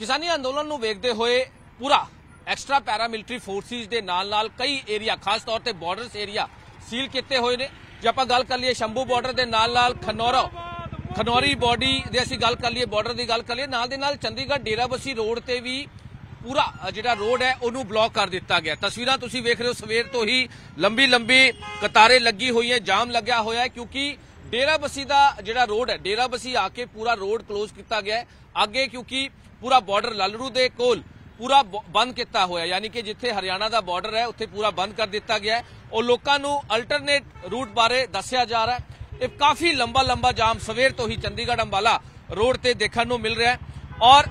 ਕਿਸਾਨੀ ਅੰਦੋਲਨ ਨੂੰ ਵੇਖਦੇ ਹੋਏ ਪੂਰਾ ਐਕਸਟਰਾ ਪੈਰਾਮਿਲਟਰੀ ਫੋਰਸਿਸ ਦੇ ਨਾਲ ਨਾਲ ਕਈ ਏਰੀਆ, ਖਾਸ ਤੌਰ ਤੇ ਬਾਰਡਰਸ ਏਰੀਆ ਸੀਲ ਕੀਤੇ ਹੋਏ ਨੇ। ਜੇ ਆਪਾਂ ਗੱਲ ਕਰ ਲਈਏ ਸ਼ੰਭੂ ਬਾਰਡਰ ਦੇ ਨਾਲ ਨਾਲ ਖਨੌਰਾ, ਖਨੌਰੀ ਬਾਡੀ ਦੇ ਅਸੀਂ ਗੱਲ ਕਰ ਲਈਏ, ਬਾਰਡਰ ਦੀ ਗੱਲ ਕਰ ਲਈਏ, ਨਾਲ ਦੇ ਨਾਲ ਚੰਡੀਗੜ੍ਹ ਡੇਰਾਬੱਸੀ ਰੋਡ ਤੇ ਵੀ ਪੂਰਾ ਜਿਹੜਾ ਰੋਡ ਹੈ, ਉਹਨੂੰ ਬਲੌਕ ਕਰ ਦਿੱਤਾ ਗਿਆ। ਤਸਵੀਰਾਂ ਤੁਸੀਂ ਵੇਖ ਰਹੇ ਹੋ, ਸਵੇਰ ਤੋਂ ਹੀ ਲੰਬੀ ਲੰਬੀ ਕਤਾਰੇ ਲੱਗੀ ਹੋਈ ਹੈ, ਜਾਮ ਲੱਗਿਆ ਹੋਇਆ ਹੈ, ਕਿਉਂਕਿ ਡੇਰਾਬੱਸੀ ਦਾ ਜਿਹੜਾ ਰੋਡ ਹੈ, ਡੇਰਾਬੱਸੀ ਆ ਕੇ ਪੂਰਾ ਰੋਡ ਕਲੋਜ਼ ਕੀਤਾ ਗਿਆ ਹੈ। ਅੱਗੇ ਕਿਉਂਕਿ ਪੂਰਾ ਬਾਰਡਰ ਲਾਲੜੂ ਦੇ ਕੋਲ ਪੂਰਾ ਬੰਦ ਕੀਤਾ ਹੋਇਆ ਯਾਨੀ ਕਿ ਜਿੱਥੇ ਹਰਿਆਣਾ ਦਾ ਬਾਰਡਰ ਹੈ, ਉੱਥੇ ਪੂਰਾ ਬੰਦ ਕਰ ਦਿੱਤਾ ਗਿਆ ਹੈ। ਉਹ ਲੋਕਾਂ ਨੂੰ ਅਲਟਰਨੇਟ ਰੂਟ ਬਾਰੇ ਦੱਸਿਆ ਜਾ ਰਿਹਾ ਹੈ। ਇਹ ਕਾਫੀ ਲੰਬਾ ਲੰਬਾ ਜਾਮ ਸਵੇਰ ਤੋਂ ਹੀ ਚੰਡੀਗੜ੍ਹ ਅੰਬਾਲਾ ਰੋਡ ਤੇ ਦੇਖਣ ਨੂੰ ਮਿਲ ਰਿਹਾ ਹੈ ਔਰ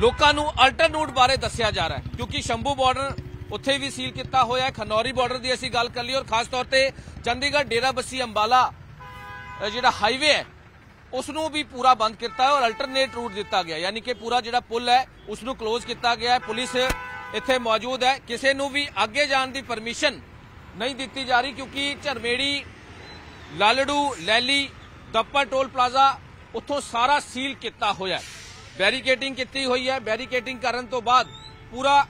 ਲੋਕਾਂ ਨੂੰ ਅਲਟਰਨੇਟ ਬਾਰੇ ਦੱਸਿਆ ਜਾ ਰਿਹਾ ਹੈ। ਕਿਉਂਕਿ ਸ਼ੰਭੂ ਬਾਰਡਰ ਉੱਥੇ ਵੀ ਸੀਲ ਕੀਤਾ ਹੋਇਆ ਹੈ। ਖਨੌਰੀ ਬਾਰਡਰ ਦੀ ਅਸੀਂ ਗੱਲ ਕਰ ਲਈ ਔਰ ਖਾਸ ਤੌਰ ਤੇ ਚੰਡੀਗੜ੍ਹ, ਡੇਰਾਬੱਸੀ, ਅੰਬਾਲਾ ਜਿਹੜਾ ਹਾਈਵੇ ਹੈ ਉਸ ਨੂੰ ਵੀ ਪੂਰਾ ਬੰਦ ਕੀਤਾ ਹੈ ਔਰ ਅਲਟਰਨੇਟ ਰੂਟ ਦਿੱਤਾ ਗਿਆ ਯਾਨੀ ਕਿ ਪੂਰਾ ਜਿਹੜਾ ਪੁਲ ਹੈ ਉਸ ਨੂੰ ਕਲੋਜ਼ ਕੀਤਾ ਗਿਆ ਹੈ। ਪੁਲਿਸ ਇੱਥੇ ਮੌਜੂਦ ਹੈ। ਕਿਸੇ ਨੂੰ ਵੀ ਅੱਗੇ ਜਾਣ ਦੀ ਪਰਮਿਸ਼ਨ ਨਹੀਂ ਦਿੱਤੀ ਜਾ ਰਹੀ ਕਿਉਂਕਿ ਝਰਮੇੜੀ, ਲਾਲੜੂ, ਲੈਲੀ ਦੱਪਾ ਟੋਲ ਪਲਾਜ਼ਾ ਉੱਥੋਂ ਸਾਰਾ ਸੀਲ ਕੀਤਾ ਹੋਇਆ ਹੈ। ਬੈਰੀਕੇਡਿੰਗ ਕੀਤੀ ਹੋਈ ਹੈ। ਬੈਰੀਕੇਟਿੰਗ ਕਰਨ ਤੋਂ ਬਾਅਦ ਪੂਰਾ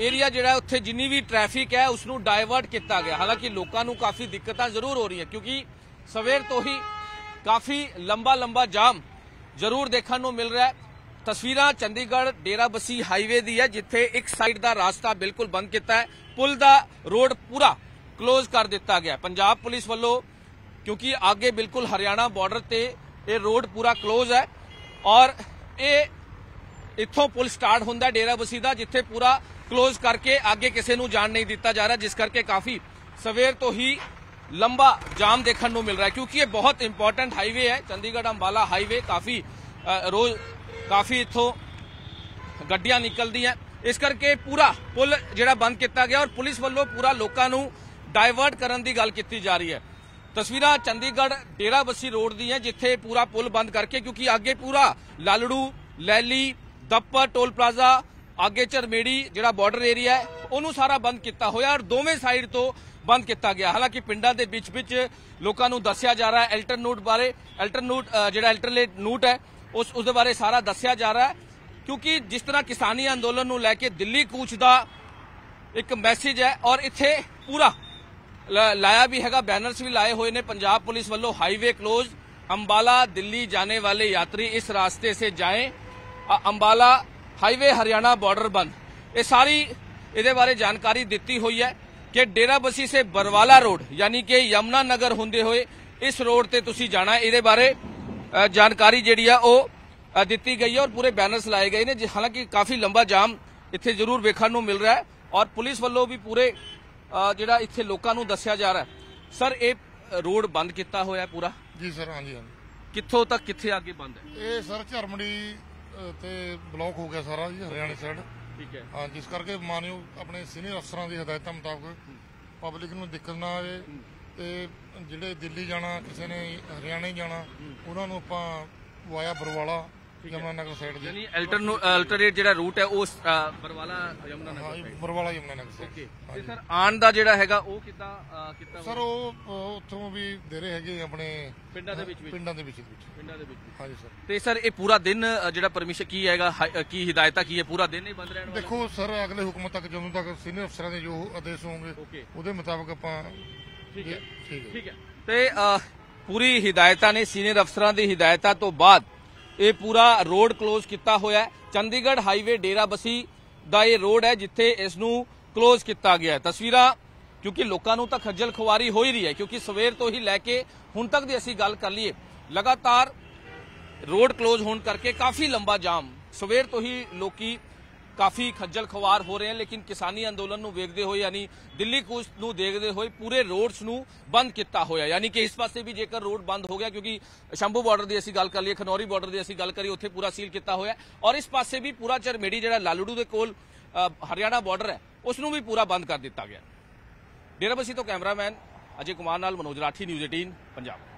ਏਰੀਆ ਜਿਹੜਾ ਉੱਥੇ ਜਿੰਨੀ ਵੀ ਟ੍ਰੈਫਿਕ ਹੈ ਉਸ ਨੂੰ ਡਾਇਵਰਟ ਕੀਤਾ ਗਿਆ। ਹਾਲਾਂਕਿ ਲੋਕਾਂ ਨੂੰ ਕਾਫੀ ਦਿੱਕਤਾਂ ਜ਼ਰੂਰ ਹੋ ਰਹੀਆਂ ਕਿਉਂਕਿ ਸਵੇਰ ਤੋਂ ਹੀ ਕਾਫੀ ਲੰਬਾ ਲੰਬਾ ਜਾਮ ਜ਼ਰੂਰ ਦੇਖਣ ਨੂੰ ਮਿਲ ਰਿਹਾ ਹੈ। ਤਸਵੀਰਾਂ ਚੰਡੀਗੜ੍ਹ ਡੇਰਾਬੱਸੀ ਹਾਈਵੇ ਦੀ ਹੈ, ਜਿੱਥੇ ਇੱਕ ਸਾਈਡ ਦਾ ਰਾਸਤਾ ਬਿਲਕੁਲ ਬੰਦ ਕੀਤਾ ਹੈ। ਪੁਲ ਦਾ ਰੋਡ ਪੂਰਾ ਕਲੋਜ਼ ਕਰ ਦਿੱਤਾ ਗਿਆ ਪੰਜਾਬ ਪੁਲਿਸ ਵੱਲੋਂ, ਕਿਉਂਕਿ ਅੱਗੇ ਬਿਲਕੁਲ ਹਰਿਆਣਾ ਬਾਰਡਰ ਤੇ ਇਹ ਰੋਡ ਪੂਰਾ ਕਲੋਜ਼ ਹੈ ਔਰ ਇਹ ਇੱਥੋਂ ਪੁਲ ਸਟਾਰਟ ਹੁੰਦਾ ਹੈ ਡੇਰਾਬੱਸੀ ਦਾ, ਜਿੱਥੇ ਪੂਰਾ ਕਲੋਜ਼ ਕਰਕੇ ਅੱਗੇ ਕਿਸੇ ਨੂੰ ਜਾਣ ਨਹੀਂ ਦਿੱਤਾ ਜਾ ਰਿਹਾ, ਜਿਸ ਕਰਕੇ ਕਾਫੀ ਸਵੇਰ ਤੋਂ ਹੀ ਲੰਬਾ ਜਾਮ ਦੇਖਣ ਨੂੰ ਮਿਲ ਰਿਹਾ ਹੈ ਕਿਉਂਕਿ ਇਹ ਬਹੁਤ ਇੰਪੋਰਟੈਂਟ ਹਾਈਵੇ ਹੈ ਚੰਡੀਗੜ੍ਹ ਅੰਬਾਲਾ ਹਾਈਵੇ ਕਾਫੀ ਅ, ਰੋਜ਼ ਕਾਫੀ ਇੱਥੋਂ ਗੱਡੀਆਂ ਨਿਕਲਦੀਆਂ ਇਸ ਕਰਕੇ ਪੂਰਾ ਪੁਲ ਜਿਹੜਾ ਬੰਦ ਕੀਤਾ ਗਿਆ ਔਰ ਪੁਲਿਸ ਵੱਲੋਂ ਪੂਰਾ ਲੋਕਾਂ ਨੂੰ ਡਾਇਵਰਟ ਕਰਨ ਦੀ ਗੱਲ ਕੀਤੀ ਜਾ ਰਹੀ ਹੈ। ਤਸਵੀਰਾਂ ਚੰਡੀਗੜ੍ਹ ਡੇਰਾਬੱਸੀ ਰੋਡ ਦੀ ਹੈ ਜਿੱਥੇ ਪੂਰਾ ਪੁਲ ਬੰਦ ਕਰਕੇ ਕਿਉਂਕਿ ਅੱਗੇ ਪੂਰਾ ਲਾਲੜੂ ਲੈਲੀ ਦੱਪਰ ਟੋਲ ਪਲਾਜ਼ਾ ਅੱਗੇ ਚਰਮੇੜੀ ਜਿਹੜਾ ਬਾਰਡਰ ਏਰੀਆ ਹੈ, ਉਹਨੂੰ ਸਾਰਾ ਬੰਦ ਕੀਤਾ ਹੋਇਆ ਔਰ ਦੋਵੇਂ ਸਾਈਡ ਤੋਂ ਬੰਦ ਕੀਤਾ ਗਿਆ। ਹਾਲਾਂਕਿ ਪਿੰਡਾਂ ਦੇ ਵਿੱਚ ਵਿੱਚ ਲੋਕਾਂ ਨੂੰ ਦੱਸਿਆ ਜਾ ਰਿਹਾ ਹੈ ਐਲਟਰ ਨੂਟ ਬਾਰੇ। ਐਲਟਰ ਨੂਟ ਜਿਹੜਾ ਐਲਟਰਨੇਟ ਨੂਟ ਹੈ, ਉਸ ਉਸ ਦੇ ਬਾਰੇ ਸਾਰਾ ਦੱਸਿਆ ਜਾ ਰਿਹਾ ਹੈ। ਕਿਉਂਕਿ ਜਿਸ ਤਰ੍ਹਾਂ ਕਿਸਾਨੀ ਅੰਦੋਲਨ ਨੂੰ ਲੈ ਕੇ ਦਿੱਲੀ ਕੂਚ ਦਾ ਇੱਕ ਮੈਸੇਜ ਹੈ ਔਰ ਇੱਥੇ ਪੂਰਾ ਲਾਇਆ ਵੀ ਹੈਗਾ ਬੈਨਰਸ ਵੀ ਲਾਏ ਹੋਏ ਨੇ। ਪੰਜਾਬ ਪੁਲਿਸ ਵੱਲੋਂ ਹਾਈਵੇ ਕਲੋਜ਼ ਅੰਬਾਲਾ ਦਿੱਲੀ ਜਾਣੇ ਵਾਲੇ ਯਾਤਰੀ ਇਸ ਰਾਸਤੇ ਸੇ ਜਾਏ। ਅੰਬਾਲਾ ਹਾਈਵੇ ਹਰਿਆਣਾ ਬਾਰਡਰ ਬੰਦ। ਇਹ ਸਾਰੀ ਇਹਦੇ ਬਾਰੇ ਜਾਣਕਾਰੀ ਦਿੱਤੀ ਹੋਈ ਹੈ ਕਿ ਡੇਰਾਬੱਸੀ ਸੇ ਬਰਵਾਲਾ ਰੋਡ ਯਾਨੀ ਕਿ ਯਮਨਾ ਨਗਰ ਹੁੰਦੇ ਹੋਏ ਇਸ ਰੋਡ ਤੇ ਤੁਸੀਂ ਜਾਣਾ। ਇਹਦੇ ਬਾਰੇ ਜਾਣਕਾਰੀ ਜਿਹੜੀ ਆ ਉਹ ਦਿੱਤੀ ਗਈ ਹੈ ਔਰ ਪੂਰੇ ਬੈਨਰਸ ਲਾਏ ਗਏ ਨੇ ਹਾਲਾਂਕਿ ਕਾਫੀ ਲੰਬਾ ਜਾਮ ਇੱਥੇ ਜ਼ਰੂਰ ਵੇਖਣ ਨੂੰ ਮਿਲ ਰਿਹਾ ਹੈ ਔਰ ਪੁਲਿਸ ਵੱਲੋਂ ਵੀ ਪੂਰੇ ਜਿਹੜਾ ਇੱਥੇ ਲੋਕਾਂ ਨੂੰ ਦੱਸਿਆ ਜਾ ਰਿਹਾ ਸਰ ਇਹ ਰੋਡ ਬੰਦ ਕੀਤਾ ਹੋਇਆ ਪੂਰਾ? ਜੀ ਸਰ ਹਾਂਜੀ ਹਾਂਜੀ। ਕਿੱਥੋਂ ਤੱਕ ਕਿੱਥੇ ਅੱਗੇ ਬੰਦ ਹੈ? ਇਹ ਸਰ ਝਰਮੜੀ ਤੇ ਬਲੌਕ ਹੋ ਗਿਆ ਸਾਰਾ ਜੀ ਹਰਿਆਣੇ ਸਾਈਡ। ਠੀਕ ਹੈ। ਹਾਂ ਜਿਸ ਕਰਕੇ ਮਾਨਯੋਗ ਆਪਣੇ ਸੀਨੀਅਰ ਅਫਸਰਾਂ ਦੀ ਹਦਾਇਤਾਂ ਮੁਤਾਬਕ ਪਬਲਿਕ ਨੂੰ ਦਿੱਕਤ ਨਾ ਆਵੇ ਤੇ ਜਿਹੜੇ ਦਿੱਲੀ ਜਾਣਾ ਕਿਸੇ ਨੇ ਹਰਿਆਣੇ ਜਾਣਾ ਉਹਨਾਂ ਨੂੰ ਆਪਾਂ ਵਾਇਆ ਬਰਵਾਲਾ ਯਮਨਾ ਨਗਰ ਸਾਈਡ ਦੀ ਯਾਨੀ ਅਲਟਰਨੋ ਅਲਟਰਨੇਟ ਜਿਹੜਾ ਰੂਟ ਹੈ ਉਹ ਬਰਵਾਲਾ ਯਮਨਾ ਨਗਰ ਬਰਵਾਲਾ ਯਮਨਾ ਨਗਰ ਸਾਈਡ ਓਕੇ ਤੇ ਸਰ ਆਣ ਦਾ ਜਿਹੜਾ ਹੈਗਾ ਉਹ ਕਿੱਦਾਂ ਕੀਤਾ ਸਰ ਉਹ ਉੱਥੋਂ ਵੀ ਦੇ ਰਹੇ ਹੈਗੇ ਆਪਣੇ ਪਿੰਡਾਂ ਦੇ ਵਿੱਚ ਪਿੰਡਾਂ ਦੇ ਵਿੱਚ ਪਿੰਡਾਂ ਦੇ ਵਿੱਚ ਹਾਂਜੀ ਸਰ। ਤੇ ਸਰ ਇਹ ਪੂਰਾ ਦਿਨ ਜਿਹੜਾ ਪਰਮਿਸ਼ਨ ਕੀ ਹੈਗਾ ਹਾਈ- ਅ, ਕੀ ਹਦਾਇਤਾਂ ਕੀ ਹੈ? ਪੂਰਾ ਦਿਨ ਹੀ ਬੰਦ ਰਹਿਣ ਵਾਲਾ? ਦੇਖੋ ਸਰ ਅਗਲੇ ਹੁਕਮ ਤੱਕ ਜਦੋਂ ਤੱਕ ਸੀਨੀਅਰ ਅਫਸਰਾਂ ਦੇ ਜੋ ਆਦੇਸ਼ ਹੋਣਗੇ ਉਹਦੇ ਮੁਤਾਬਕ ਆਪਾਂ ਠੀਕ ਹੈ। ਠੀਕ ਹੈ। ਤੇ ਪੂਰੀ ਹਦਾਇਤਾਂ ਨੇ ਸੀਨੀਅਰ ਅਫਸਰਾਂ ਦੀ ਹਦਾਇਤਾਂ ਤੋਂ ਬਾਅਦ ਇਹ ਪੂਰਾ ਰੋਡ ਕਲੋਜ਼ ਕੀਤਾ ਹੋਇਆ ਹੈ। ਚੰਡੀਗੜ੍ਹ ਹਾਈਵੇ ਡੇਰਾਬੱਸੀ ਦਾ ਇਹ ਰੋਡ ਹੈ, ਜਿੱਥੇ ਇਸ ਨੂੰ ਕਲੋਜ਼ ਕੀਤਾ ਗਿਆ ਹੈ। ਤਸਵੀਰਾਂ, ਕਿਉਂਕਿ ਲੋਕਾਂ ਨੂੰ ਤਾਂ ਖੱਜਲ ਖੁਆਰੀ ਹੋ ਹੀ ਰਹੀ ਹੈ, ਕਿਉਂਕਿ ਸਵੇਰ ਤੋਂ ਹੀ ਲੈ ਕੇ ਹੁਣ ਤੱਕ ਦੀ ਅਸੀਂ ਗੱਲ ਕਰ ਲਈਏ, ਲਗਾਤਾਰ ਰੋਡ ਕਲੋਜ਼ ਹੋਣ ਕਰਕੇ ਕਾਫੀ ਲੰਬਾ ਜਾਮ ਸਵੇਰ ਤੋਂ ਹੀ ਲੋਕੀ ਕਾਫੀ ਖੱਜਲ ਖਵਾਰ ਹੋ ਰਹੇ ਹਨ, ਲੇਕਿਨ ਕਿਸਾਨੀ ਅੰਦੋਲਨ ਨੂੰ ਵੇਖਦੇ ਹੋਏ, ਯਾਨੀ ਦਿੱਲੀ ਕੂਚ ਨੂੰ ਦੇਖਦੇ ਹੋਏ ਪੂਰੇ ਰੋਡਸ ਨੂੰ ਬੰਦ ਕੀਤਾ ਹੋਇਆ ਯਾਨੀ ਕਿ ਇਸ ਪਾਸੇ ਵੀ ਜੇਕਰ ਰੋਡ ਬੰਦ ਹੋ ਗਿਆ, ਕਿਉਂਕਿ ਸ਼ੰਭੂ ਬਾਰਡਰ ਦੀ ਅਸੀਂ ਗੱਲ ਕਰ ਲਈਏ, ਖਨੌਰੀ ਬਾਰਡਰ ਦੀ ਅਸੀਂ ਗੱਲ ਕਰੀਏ, ਉੱਥੇ ਪੂਰਾ ਸੀਲ ਕੀਤਾ ਹੋਇਆ ਔਰ ਇਸ ਪਾਸੇ ਵੀ ਪੂਰਾ ਝਰਮੇੜੀ ਜਿਹੜਾ ਲਾਲੜੂ ਦੇ ਕੋਲ ਹਰਿਆਣਾ ਬਾਰਡਰ ਹੈ, ਉਸ ਨੂੰ ਵੀ ਪੂਰਾ ਬੰਦ ਕਰ ਦਿੱਤਾ ਗਿਆ ਡੇਰਾਬੱਸੀ ਤੋਂ ਕੈਮਰਾਮੈਨ ਅਜੇ ਕੁਮਾਰ ਨਾਲ ਮਨੋਜ ਰਾਠੀ, ਨਿਊਜ਼ 18 ਪੰਜਾਬ।